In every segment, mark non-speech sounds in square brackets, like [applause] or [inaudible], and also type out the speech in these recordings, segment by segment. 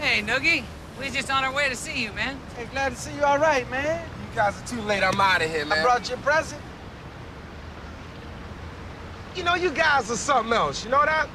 Hey, Noogie. We're just on our way to see you, man. Hey, glad to see you all right, man. You guys are too late. I'm out of here, man. I brought you a present. You know, you guys are something else. You know that?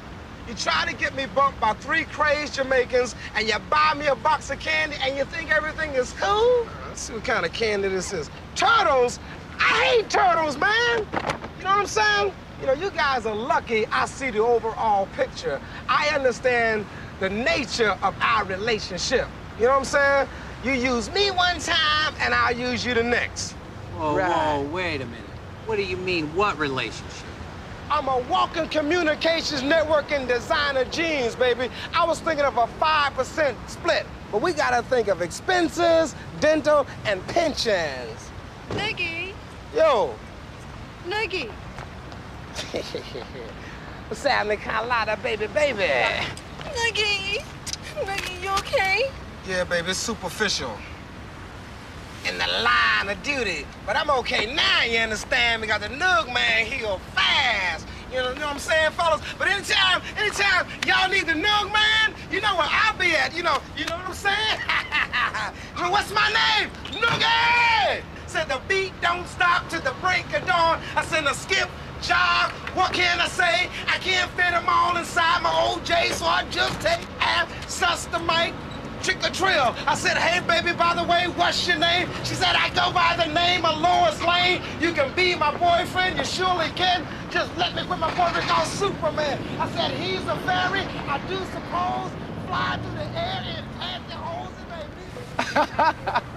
You try to get me bumped by three crazed Jamaicans, and you buy me a box of candy, and you think everything is cool? Uh, let's see what kind of candy this is. Turtles? I hate turtles, man. You know what I'm saying? You know, you guys are lucky I see the overall picture. I understand the nature of our relationship. You know what I'm saying? You use me one time, and I'll use you the next. Whoa, Right. whoa, wait a minute. What do you mean, what relationship? I'm a walking communications network and designer jeans, baby. I was thinking of a 5% split, but we gotta think of expenses, dental, and pensions. Noogie, Yo, Noogie. [laughs] what's happening, Carlotta, baby, baby? Noogie. Noogie, you okay? Yeah, baby, it's superficial. In the line of duty. But I'm okay now, you understand? Because the Noog man heal fast. You know, you know what I'm saying, fellas? But anytime, anytime y'all need the Noog man, you know where I'll be at. You know, you know what I'm saying? [laughs] so what's my name? Noogie! Said the beat don't stop till the break of dawn. I said the skip, jog, what can I say? OJ, so I just take half, sus the mic, trick or trill. I said, hey, baby, by the way, what's your name? She said, I go by the name of Lois Lane. You can be my boyfriend, you surely can. Just let me put my boyfriend called Superman. I said, he's a fairy, I do suppose, fly through the air and plant the holes in baby. [laughs]